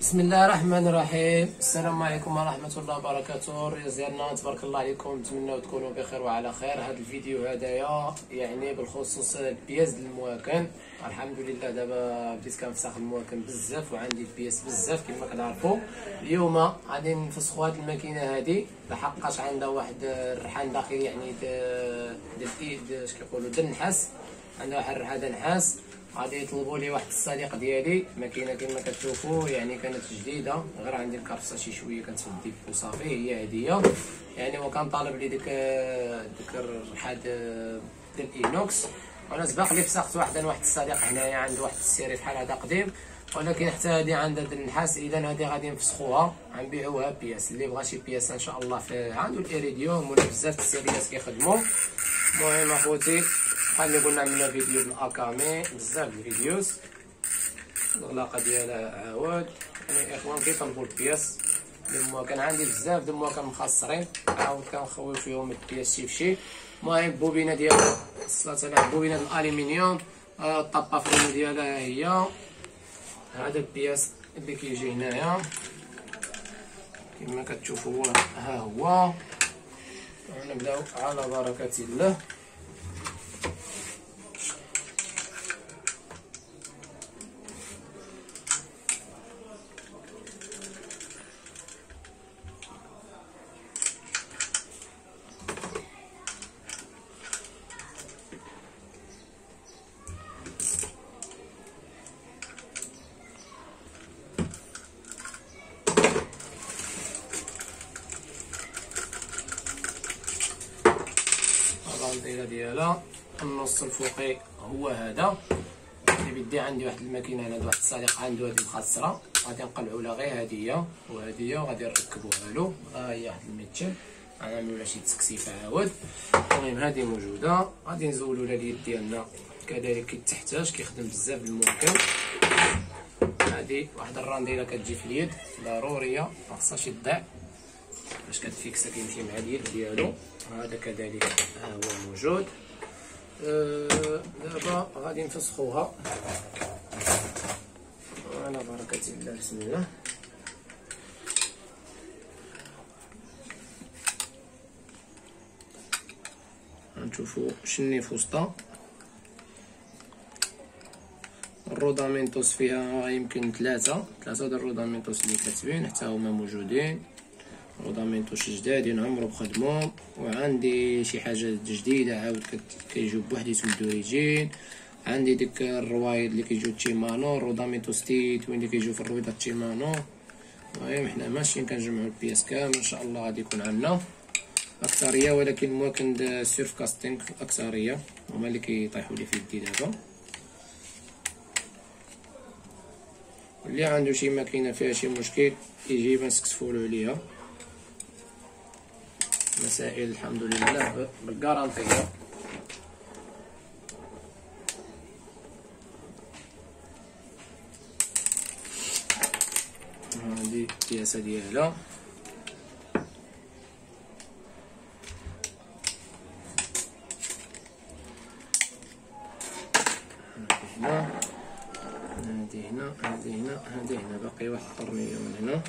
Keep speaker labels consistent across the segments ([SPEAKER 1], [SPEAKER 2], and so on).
[SPEAKER 1] بسم الله الرحمن الرحيم السلام عليكم ورحمة الله وبركاته الرياض ديالنا تبارك الله عليكم نتمنى تكونوا بخير وعلى خير هذا الفيديو هدايا يعني بالخصوص البياس المواكن الحمد لله دابا بديت كنفسخ المواكن بزاف وعندي البياس بزاف كما كنعرفوا اليوم غادي نفسخوا هذه الماكينه هذه لحقاش عندها واحد الرحان داخلي يعني ديال الايد اش كيقولوا ديال النحاس عندها واحد الرحان ديال النحاس غادي يطلبوا لي واحد الصديق ديالي ماكينة كما كتشوفوا يعني كانت جديدة غير عندي الكرفسه شي شوية كنتسدي وصافي هي هدية. يعني هو كان طالب لي ديك ديك الرحاد ديال ال inox وأنا سبق لي فسخت واحد واحد الصديق هنايا عنده واحد ال série بحال هذا قديم. ولكن حتى هذه ديال النحاس إذا هذه غادي نفسخوها غنبيعوها pièces. اللي بغى شي pièces إن شاء الله في عنده الإيريديوم ولا بزاف السيريات كيخدموا المهم أخوتي بحال قلنا عملنا فيديو بالاكامي بزاف الفيديوز. الاغلاقه ديالها عاود. يعني الاخوان كيطلبوا البياس دموا كان عندي بزاف دموا كان مخسرين. عاود كنخوي فيهم البياس شي فشي المهم البوبينه ديال الصلاه على البوبينه الالومنيوم الطابه فريمه ديالها هي. هذا البياس اللي كيجي هنايا. كما كتشوفوا ها هو. نبداو على بركة الله. البنديره ديالها النص الفوقي هو هذا. اللي بدي عندي واحد الماكينة هنا واحد الصديق عنده هذه مخسره غادي نقلعوا لها غير هديه وهديه وغادي نركبوها له ها هي واحد الميتشل غنعملوا لها شي تسكسيفه عاود. المهم هذه موجودة. غادي نزولوا لها اليد ديالنا. كذلك كيتحتاج كيخدم بزاف الممكن. هذه واحد الرانديلة كتجي في اليد. ضرورية ما خصهاش تضيع. باش كتفيكسا كيمشي مع اليد ديالو. هذا كذلك ها هو موجود أه دابا غادي نفسخوها. على بركة الله بسم الله. غنشوفو شني وسطها الرودامينتوس فيها يمكن ثلاثة. ثلاثة ديال الرودامينتوس اللي كتبين حتى هما موجودين. rodamientos جدادين عمرو بخدمهم وعندي شي حاجة جديدة عاود كيجيو بوحديتهم d'origine. عندي ديك الروايد اللي كيجيو تشيمانو rodamientos تيت وين كيجيو في الرويضه تشيمانو. المهم حنا ماشيين كنجمعوا ال pièces كامل إن شاء الله غادي يكون عندنا. أكثرية ولكن ممكن surf casting أكثرية. هما اللي كيطيحوا لي في يدي دابا. اللي عنده شي ماكينة فيها شي مشكل يجيب نسكسفولو عليها. مسائل الحمد لله. بالجارانتية هذه القياسة ديالها هذه هنا هذه هنا هذه هنا باقي واحد الطرنية من هنا.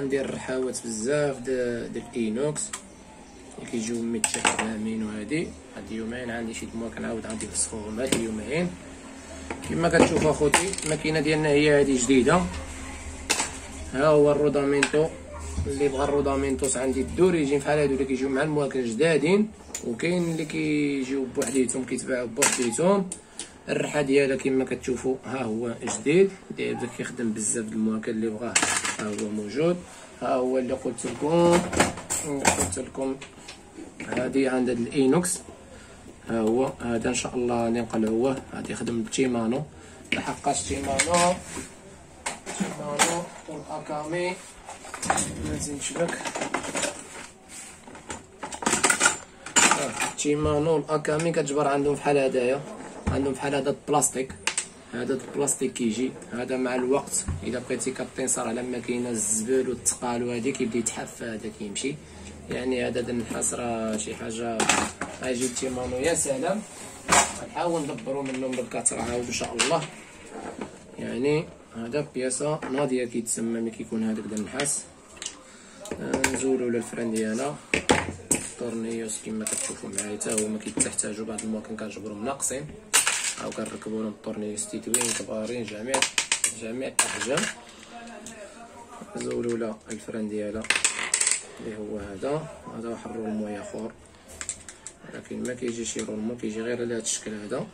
[SPEAKER 1] عندي الرحاوات بزاف ديال ال inox اللي كيجيو متشحنين وهادي. هاد اليومين عندي شي دموع كنعاود غادي نفسخوهم هاد اليومين. كما كتشوف أخوتي الماكينة ديالنا هي هادي جديدة. ها هو ال rodamiento. اللي بغى ال rodamientos عندي ال d'origine بحال هادو اللي كيجيو مع المواكن جدادين وكاين اللي كيجيو بوحديتهم كيتباعو بوحديتهم. الرحه ديالها كما كتشوفوا ها هو جديد. بدا كيخدم بزاف د المواكن اللي بغاه. ها هو موجود. ها هو اللي قلت لكم. قلت لكم هذه عند الإينوكس. ها هو هذا إن شاء الله نقلعوه غادي يخدم بتيمانو لحقاش تيمانو تيمانو والاكامي نزيد نشبك تيمانو والاكامي كتجبر عندهم بحال هدايا. عندهم بحال هذا البلاستيك. هذا البلاستيك كيجي. هذا مع الوقت الا بقيتي كتنصر على ماكينه الزبل والثقال وهادي كيبدا يتحف هذا كيمشي. يعني هذا النحاس راه شي حاجة غيجي تيمانو يا سلام. نحاول ندبرو منهم بالكثره عاود إن شاء الله. يعني هذا بياسة ناضية كيتسمى ملي كيكون هذاك النحاس. آه، نزولو للفران ديالنا ال tornillos كما كتشوفوا معايا حتى هما كيتحتاجوا بعض المواكن كنجبرهم ناقصين أو كنركبوا لهم ال tornillos تيتوين كبارين جميع جميع الأحجام. نزولوا لا ال frein ديالها اللي هو هذا. هذا واحد ال roulement اخر ولكن ما كيجي شي roulement كيجي غير على هذا الشكل هذا.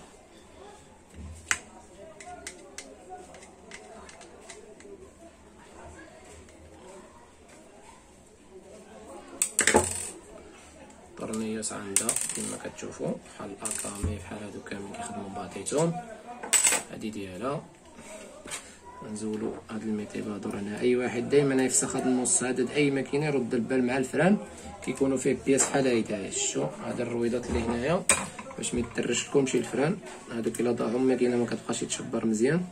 [SPEAKER 1] طرنيوس عندها كما كتشوفوا بحال الاكامي بحال هادو كاملين كيخدموا باطيتهم هادي ديالها. نزولوا هاد الميتيفادور هنا. أي واحد دائما يفسخ هاد النص هذا أي ماكينة يرد البال مع الفران. كيكونوا فيه بياس بحال هيدا. شو؟ هاد الرويضات اللي هنايا. باش ما يترش لكمش الفران. هادوك إلا ضاعهم ماكينة ما كتبقاش يتشبر مزيان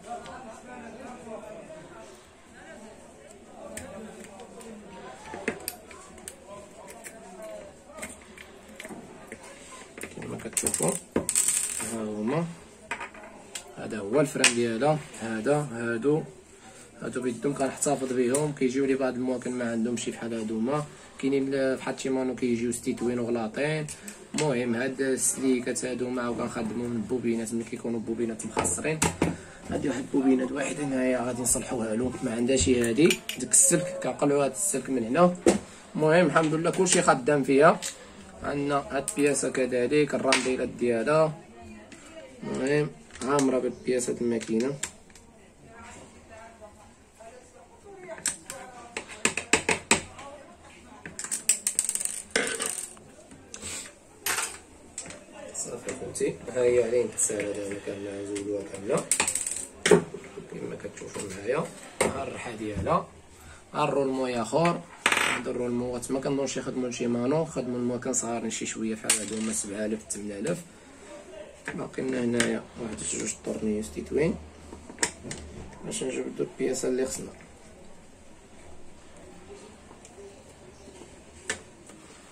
[SPEAKER 1] كما كتشوفوا ها هما. هذا هو ال frein ديالها هذا هادو. هادو بيدهم كنحتفظ بهم كيجيو لي بعض المواكن ما عندهمش بحال هادوما كاينين بحال Shimano كيجيو ستيتوين وغلاطين. المهم هاد السليكات هادوما وكنخدمو من البوبينات. ملي كيكونوا بوبينات مخصرين هادي واحد البوبينات واحد هنايا غادي نصلحوها له ما عندهاش هادي. ديك السلك كنقلعو هاد السلك من هنا. المهم الحمد لله كلشي خدام فيها. عندنا هاد البياسة كذلك الرانديلات ديالها. المهم عامره بالبياسات الماكينه صافي خوتي ها هي علين تسالى أنا كامله زولوها كامله كما كتشوفوا معايا. ها الريحة ديالها. ها الرولمو اخر هذا الرولمو ما كنظنش يخدموا شي مانو خدموا المكان صغار شي شوية بحال هادو هما 7000 8000 باقي لنا هنايا واحد جوج طورنيوس تيتوين باش نجبدو البياسه اللي خصنا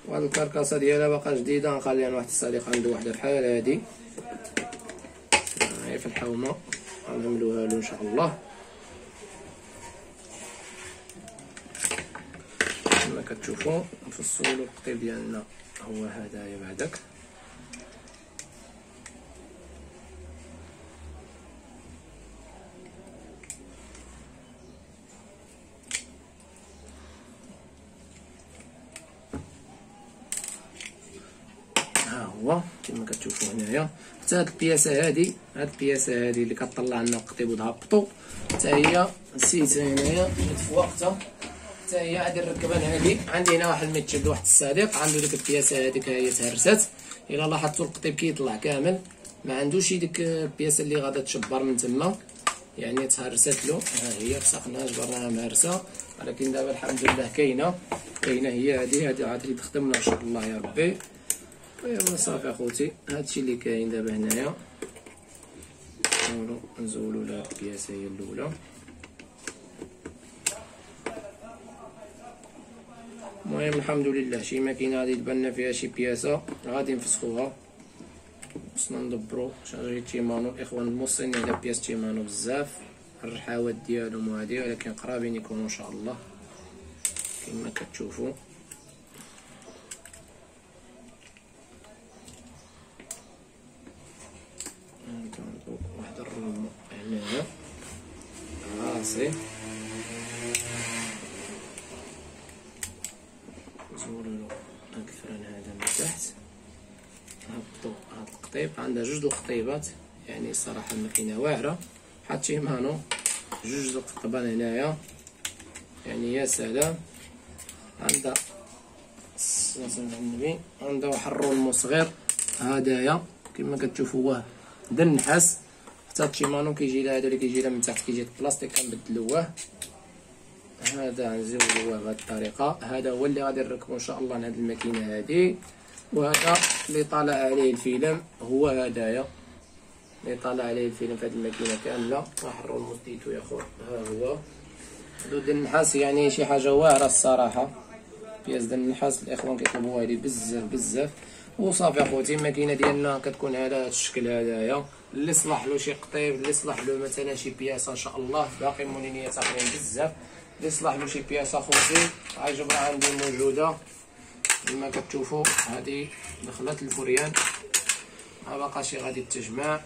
[SPEAKER 1] وهاد الكركاسه ديالها باقا جديده نخليها لواحد الصديق عنده وحده بحال هادي هي في الحومه غنعملوها له ان شاء الله كما كتشوفوا نفصلوا القطيب ديالنا هو هدايا بعدك هو كما كتشوفوا هنايا. حتى هاد البياسة هادي هاد البياسة هادي اللي كطلع لنا القطيب وتهبطو. حتى هي نسيتها هنايا جات في وقتها. حتى هي غادي نركبها هادي. عندي هنا واحد الميتشد واحد الصديق. عنده ديك البياسة هاديك هي تهرست. إلا لاحظتوا القطيب كيطلع كامل. ما عندوش ديك البياسة اللي غادا تشبر من تما. يعني تهرست له. ها هي فسخناها جبرناها مهرسة. ولكن دابا الحمد لله كاينة. كاينة هي هادي. هادي عاد تخدم لنا إن شاء الله يا ربي. ايوا صافي أخوتي. هادشي اللي كاين دابا هنايا. نزولو نزولو لهاد البياسه هي الأولى. المهم الحمد لله. شي ماكينة غادي تبان فيها شي بياسة. غادي نفسخوها. خصنا ندبرو. شاجي تيمانو. الاخوان الموصلين على بياس تيمانو بزاف. الرحاوات ديالهم وهادي ولكن قرابين يكونوا إن شاء الله. كما كتشوفوا. واحد الروم هنايا راسي نزولو له هاد الفران هذا من تحت نهبطو هاد القطيب عندها جوج القطيبات يعني الصراحة الماكينة واعرة بحال تيمانو جوج القطبان هنايا يعني يا سلام عندها النبي عندها واحد الرولمو صغير هدايا كما كتشوفوا هو دا النحاس حتى التشيمانو كيجي لها هذا اللي كيجي لها من تحت كيجي البلاستيك كنبدلوه. هذا غنزولوه بهذه الطريقة. هذا هو اللي غادي نركبو إن شاء الله لهاد الماكينة هادي. وهذا اللي طالع عليه الفيلم هو هدايا. اللي طالع عليه الفيلم في هذه الماكينة كاملة. نحرو المديتو يا خو ها هو. دود النحاس يعني شي حاجة واعرة الصراحة. بياس ديال النحاس الإخوان كيطلبوها لي بزاف بزاف. وصافي اخوتي الماكينه ديالنا كتكون على هذا الشكل هذايا. اللي صلح له شي قطيب اللي صلح له مثلا شي بياسة إن شاء الله. باقي مولينيات اخرين بزاف. اللي صلح له شي بياسة اخوتي عجبها عندي موجودة. كما كتشوفوا هذه دخلت الفريان ما بقاش غادي التجمع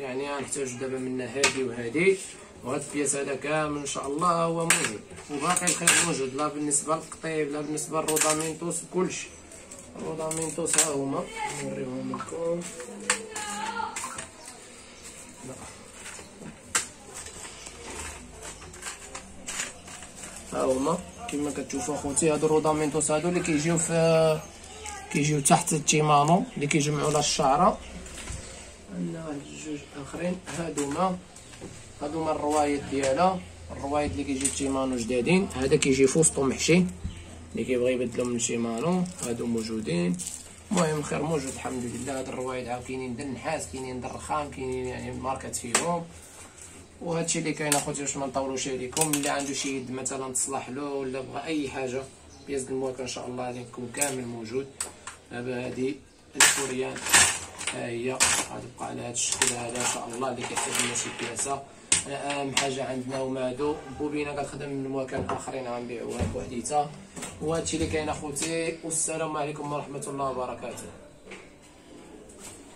[SPEAKER 1] يعني غنحتاج دابا منا هادي وهادي. وهاد البياس هذا كامل إن شاء الله هو موجود. وباقي الخير موجود. لا بالنسبة للقطيب لا بالنسبة للرودامينتوس كلشي الرودامينتوس ها هما نوريهم لكم ها هما كما كتشوفوا اخوتي هادو ال rodamientos هادو اللي كيجيو في كيجيو تحت ال Shimano اللي كيجمعوا لها الشعره عندنا واحد جوج اخرين هادوما هادوما الروايد ديالها الروايد اللي كيجي Shimano جدادين هذا كيجي فوسطو محشي اللي كيبغي يبدلو من Shimano هادو موجودين. المهم خير موجود الحمد لله. هاد الروايد عاود كاينين د النحاس كاينين د الرخام كاينين يعني ماركات فيهم. وهادشي اللي كاين أخوتي باش ما نطولوش عليكم. اللي عنده شي يد مثلا تصلح له ولا بغى أي حاجة بياس المواكه إن شاء الله غادي يكون كامل موجود. دابا هادي الفوريان ها هي. غادي تبقى على هاد الشكل هذا إن شاء الله اللي كيحتاج لنا شي بياسة. أهم حاجة عندنا هما هادو. بوبينه كتخدم من مواكن آخرين غنبيعوها بوحديتها. وهادشي اللي كاين اخوتي والسلام عليكم ورحمة الله وبركاته.